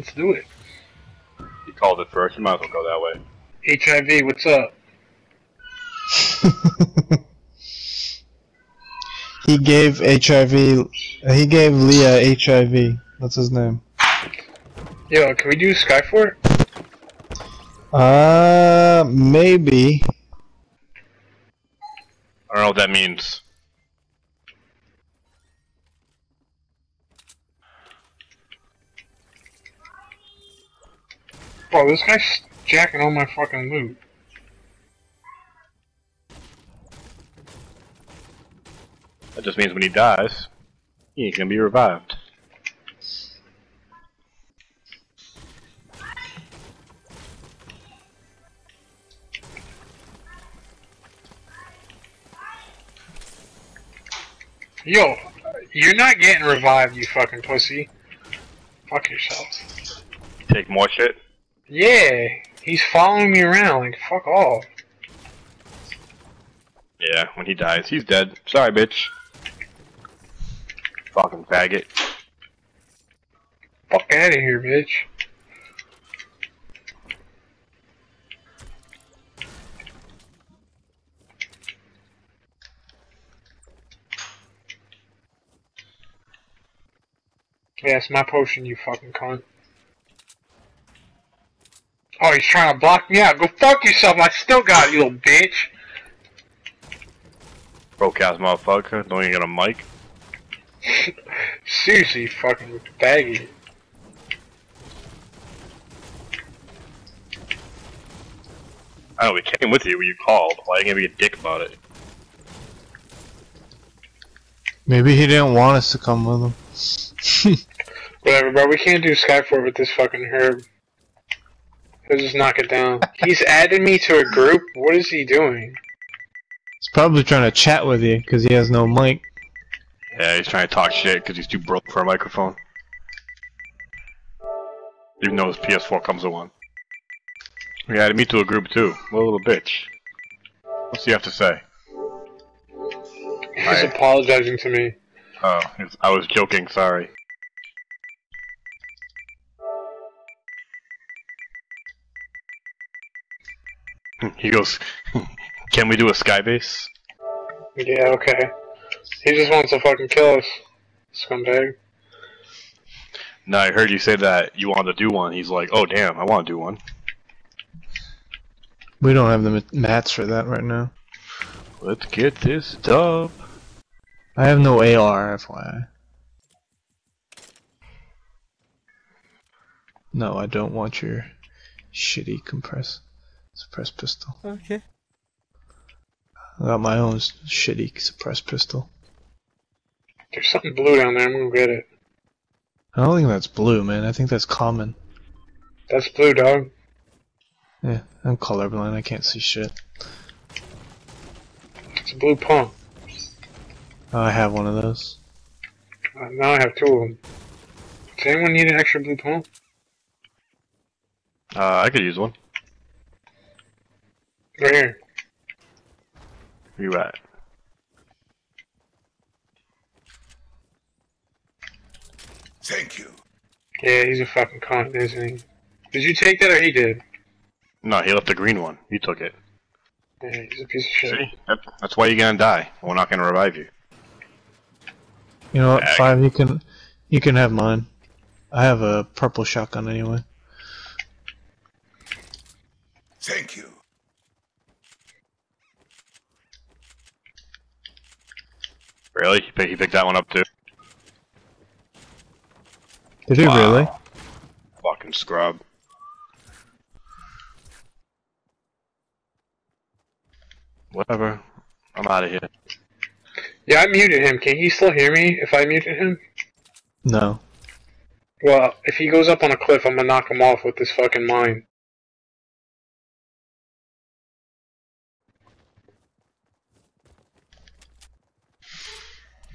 Let's do it. He called it first. You might as well go that way. HIV, what's up? he gave HIV. He gave Leah HIV. That's his name. Yo, can we do Skyfort? Uh, maybe. I don't know what that means. Bro, this guy's jacking all my fucking loot. That just means when he dies, he ain't gonna be revived. Yo, you're not getting revived, you fucking pussy. Fuck yourself. Take more shit. Yeah, he's following me around, like, fuck off. Yeah, when he dies, he's dead. Sorry, bitch. Fucking faggot. Fuck out of here, bitch. Yeah, it's my potion, you fucking cunt. Oh, he's trying to block me out. Go fuck yourself, I still got you little bitch. Broke ass motherfucker. Don't even get a mic. Seriously, fucking baggy. I know we came with you when you called. Why are you gonna be a dick about it? Maybe he didn't want us to come with him. Whatever, bro. We can't do Skyfort with this fucking herb. He'll just knock it down. He's added me to a group. What is he doing? He's probably trying to chat with you because he has no mic. Yeah, he's trying to talk shit because he's too broke for a microphone. Even though his PS4 comes with one. He added me to a group too. What a little bitch. What's he have to say? He's Right. apologizing to me. Oh, I was joking, sorry. He goes, can we do a skybase? Yeah, okay. He just wants to fucking kill us. Scumbag. No, I heard you say that you wanted to do one. He's like, oh damn, I want to do one. We don't have the mats for that right now. Let's get this dub. I have no AR, FYI. No, I don't want your shitty compress suppressed pistol. Okay. I got my own shitty suppressed pistol. There's something blue down there. I'm gonna get it. I don't think that's blue, man. I think that's common. That's blue, dog. Yeah, I'm colorblind. I can't see shit. It's a blue pump. Oh, I have one of those. Uh, now I have two of them. Does anyone need an extra blue pump? Uh, I could use one. Right here. Where you at? Thank you. Yeah, he's a fucking cunt, isn't he? Did you take that or he did? No, he left the green one. You took it. Yeah, he's a piece of shit. See? That, that's why you're gonna die. We're not gonna revive you. You know what? Bag. Five. You can, you can have mine. I have a purple shotgun anyway. Thank you. Really? He picked, he picked that one up too? Did he Wow. really? Fucking scrub. Whatever. I'm out of here. Yeah, I muted him. Can he still hear me if I muted him? No. Well, if he goes up on a cliff, I'm gonna knock him off with this fucking mine.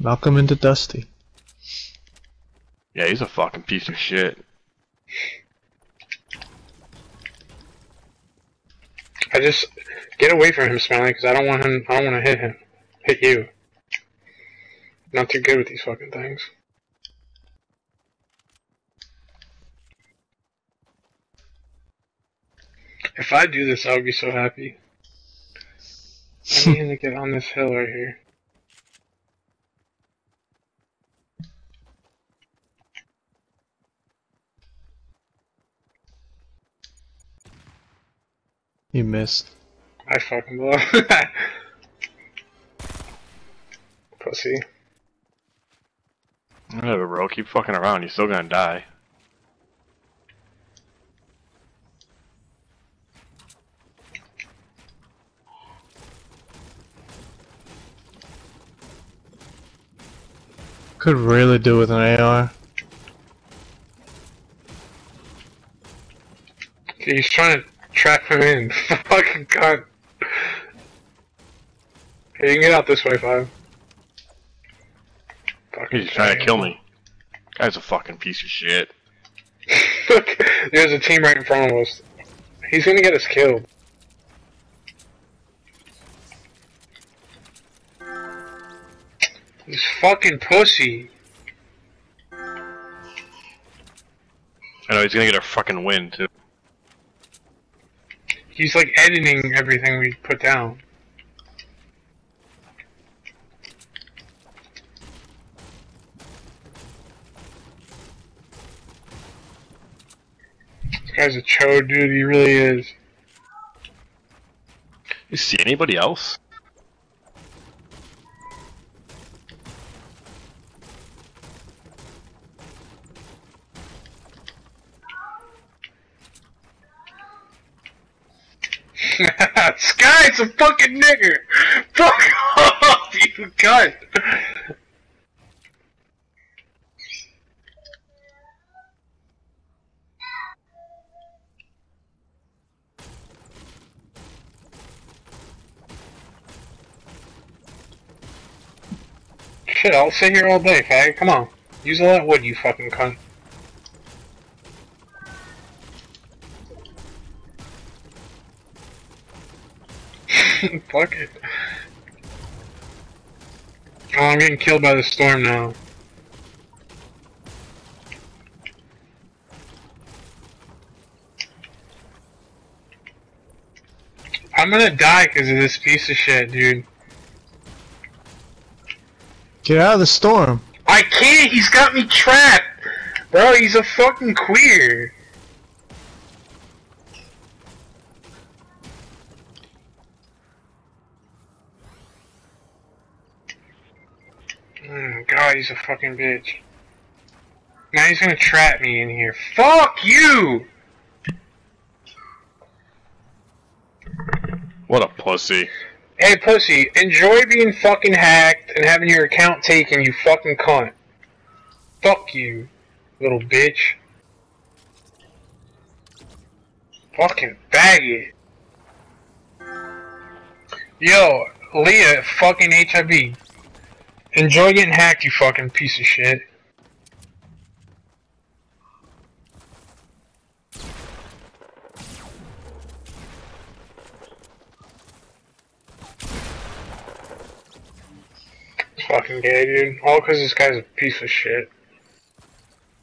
Malcolm into Dusty. Yeah, he's a fucking piece of shit. I just get away from him, Smiley, because I don't want him. I don't want to hit him. Hit you. Not too good with these fucking things. If I do this, I would be so happy. I need to get on this hill right here. You missed. I fucking love Pussy. Whatever, bro. Keep fucking around. You're still gonna die. Could really do with an AR. He's trying to trap him in. fucking cunt. Hey, you can get out this way, Five. Fucking He's trying to kill me. Guy's a fucking piece of shit. Look, there's a team right in front of us. He's gonna get us killed. He's fucking pussy. I know he's gonna get a fucking win too. He's like editing everything we put down. This guy's a chode, dude. He really is. You see anybody else? Sky's a fucking nigger. Fuck off, you cunt. Shit, I'll sit here all day, fag. Come on. Use all that wood, you fucking cunt. Fuck it. Oh, I'm getting killed by the storm now. I'm gonna die because of this piece of shit, dude. Get out of the storm. I can't, he's got me trapped! Bro, he's a fucking queer. Mm, God, he's a fucking bitch. Now he's gonna trap me in here. Fuck you! What a pussy. Hey, pussy, enjoy being fucking hacked and having your account taken, you fucking cunt. Fuck you, little bitch. Fucking faggot. Yo, Leah, fucking HIV. Enjoy getting hacked, you fucking piece of shit. Fucking gay, dude. All because this guy's a piece of shit.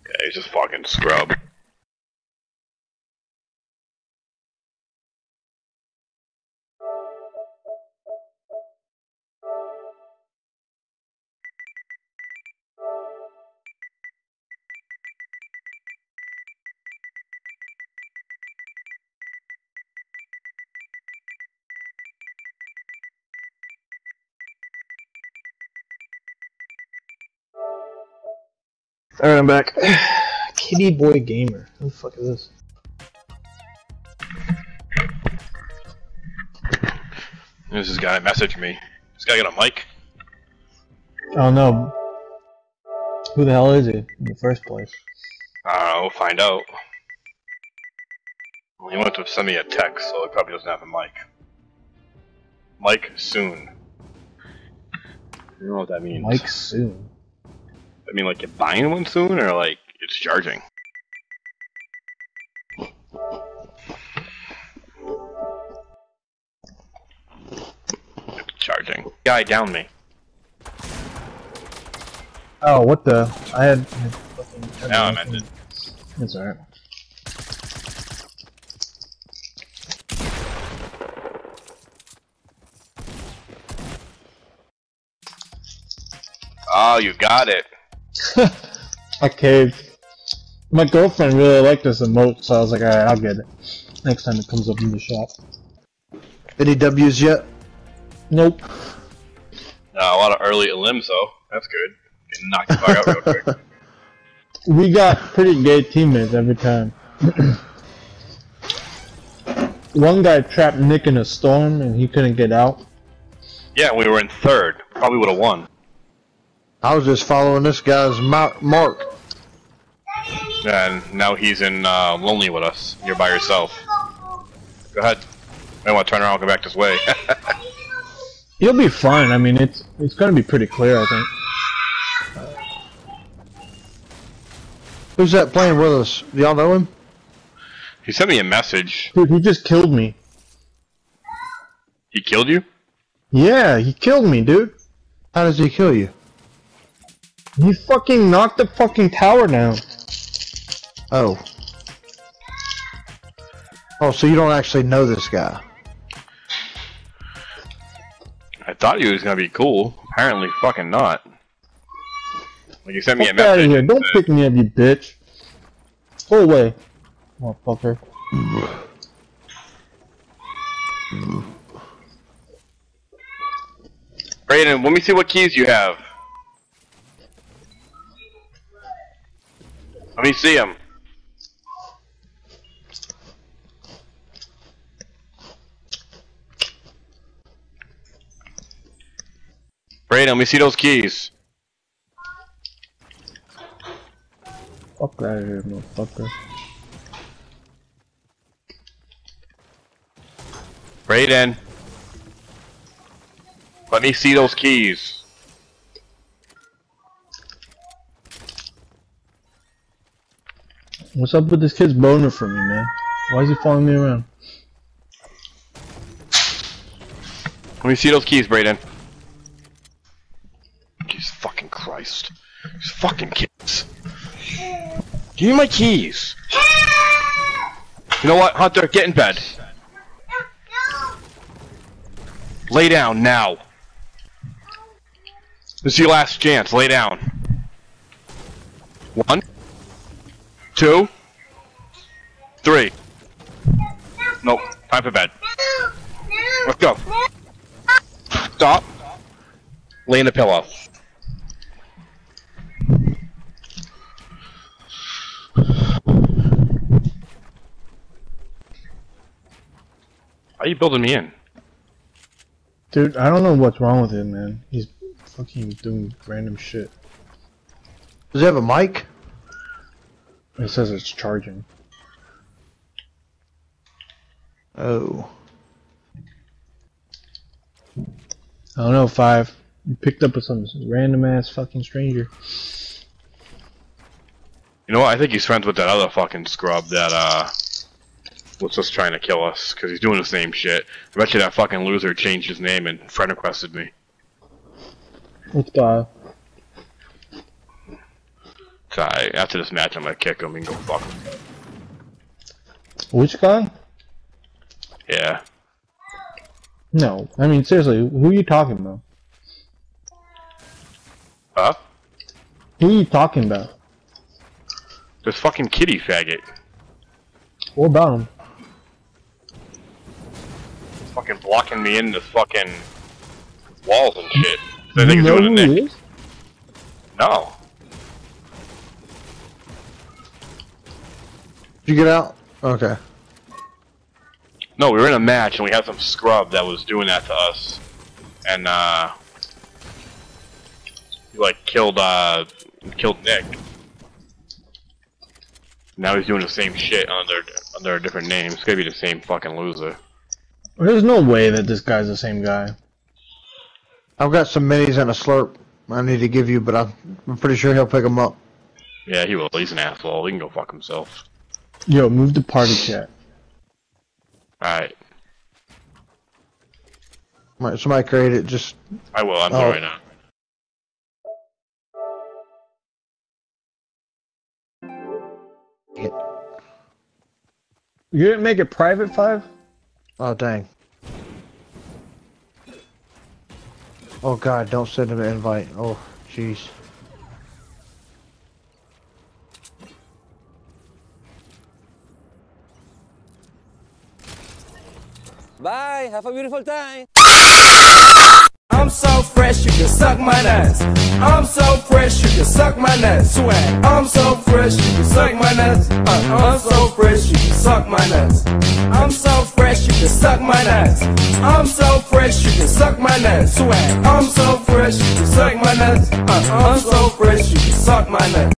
Yeah, he's just fucking scrub. Alright, I'm back. Kitty Boy Gamer. Who the fuck is this? There's this guy messaged me. This guy got a mic? Oh no. Who the hell is he in the first place? I don't know, we'll find out. Well, he wanted to send me a text, so he probably doesn't have a mic. Mike soon. I don't know what that means. Mic Soon. I mean, like, you're buying one soon, or like it's charging? Charging. Guy down me. Oh, what the? I had. I had fucking now I'm ended. That's alright. Oh, you got it. I caved. My girlfriend really liked this emote, so I was like, alright, I'll get it. Next time it comes up in the shop. Any W's yet? Nope. Uh, a lot of early limbs though. That's good. Getting knocked the fuck out real quick. We got pretty gay teammates every time. One guy trapped Nick in a storm and he couldn't get out. Yeah, we were in third. Probably would have won. I was just following this guy's mar- mark. And now he's in uh, lonely with us. You're by yourself. Go ahead. I want to turn around and go back this way. You'll be fine. I mean, it's it's gonna be pretty clear, I think. Who's that playing with us? Do y'all know him? he sent me a message. Dude, he just killed me. He killed you? Yeah, he killed me, dude. How does he kill you? He fucking knocked the fucking tower down. Oh. Oh, so you don't actually know this guy? I thought he was gonna be cool. Apparently, fucking not. Like, you sent me a Fuck out of here! Don't pick me up, you bitch. Go away, motherfucker. Brayden, let me see what keys you have. Let me see him. Brayden, let me see those keys. Fuck out of here, motherfucker. Brayden. Let me see those keys. What's up with this kid's boner for me, man? Why is he following me around? Let me see those keys, Brayden. Jesus fucking Christ. These fucking kids. Give me my keys. You know what, Hunter? Get in bed. Lay down now. This is your last chance. Lay down. One, two, three. Nope. Time for bed. Let's go. Stop. Lay in the pillow. Why are you building me in? Dude, I don't know what's wrong with him, man. He's fucking doing random shit. Does he have a mic? It says it's charging. Oh. I don't know, Five. You picked up with some random ass fucking stranger. You know what? I think he's friends with that other fucking scrub that uh was just trying to kill us because he's doing the same shit. I bet you that fucking loser changed his name and friend requested me. Which guy? So I, after this match, I'm gonna kick him and go fuck him. Which guy? Yeah. No. I mean, seriously, who are you talking about? Huh? Who are you talking about? This fucking kitty faggot. What about him? Fucking blocking me in the fucking walls and shit. I think he's doing Nick. No. Did you get out? Okay. No, we were in a match and we had some scrub that was doing that to us. And uh he like killed uh killed Nick. Now he's doing the same shit under under a different name. It's gonna be the same fucking loser. There's no way that this guy's the same guy. I've got some minis and a slurp I need to give you, but I'm, I'm pretty sure he'll pick them up. Yeah, he will. He's an asshole. He can go fuck himself. Yo, move the party chat. Alright. Alright, somebody create it. Just I will, I'm Oh. sorry now. You didn't make it private, Five? oh dang. Oh god, don't send him an invite. Oh Jeez. Bye. Have a beautiful time. I'm so fresh, you can suck my nuts. I'm so fresh, you can suck my nuts. Swag. I'm so fresh, you can suck my nuts. Uh, I'm so fresh, you can suck my nuts. I'm so fresh, you can suck my nuts. I'm so fresh, you can suck my nuts. Swag. I'm so fresh, you can suck my nuts. Uh, I'm so fresh, you can suck my nuts.